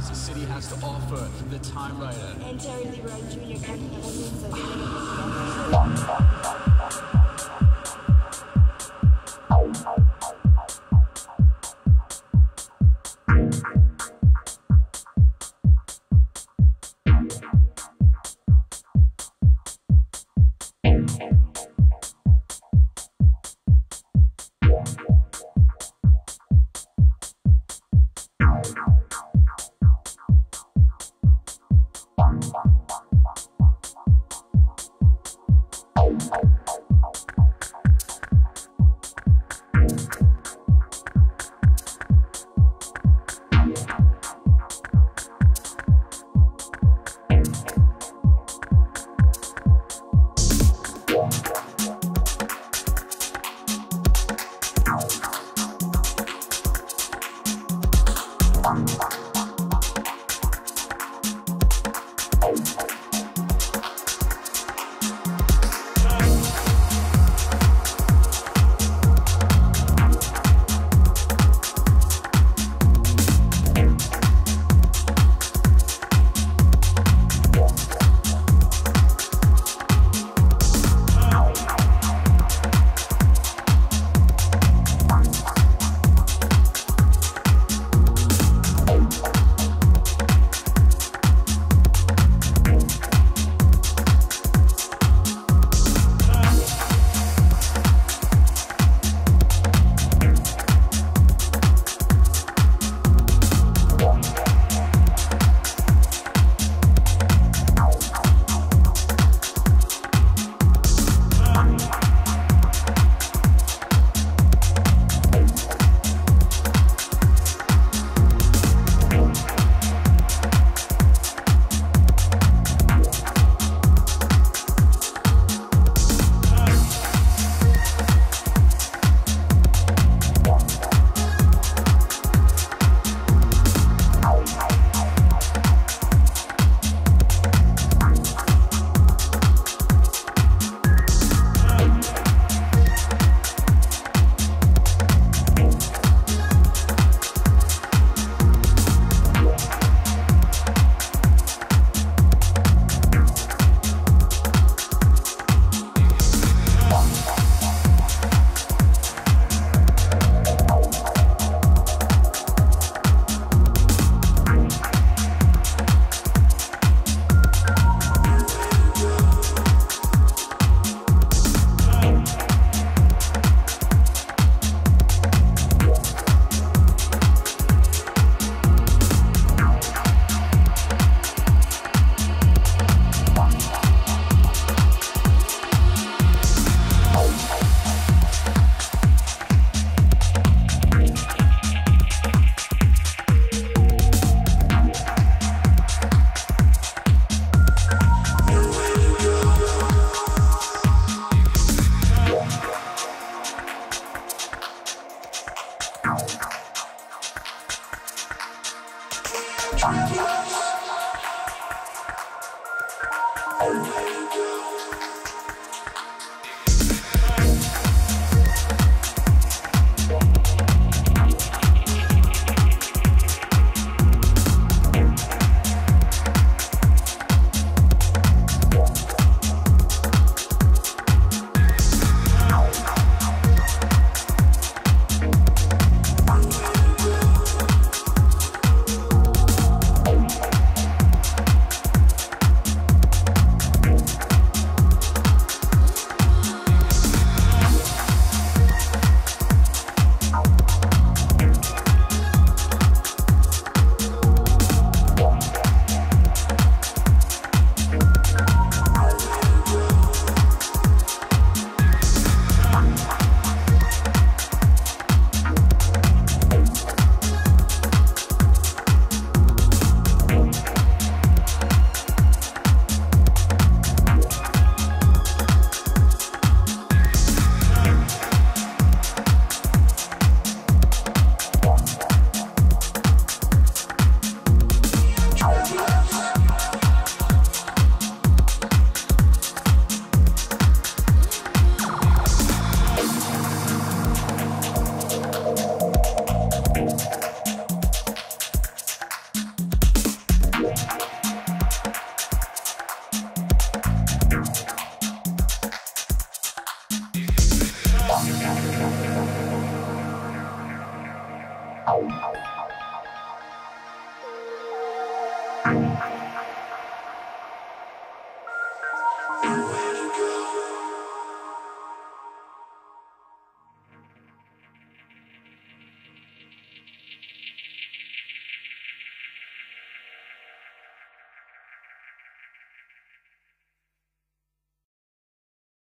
has the city has to offer, the Timewriter. And Terry Lee Brown Jr. coming in 当然 Música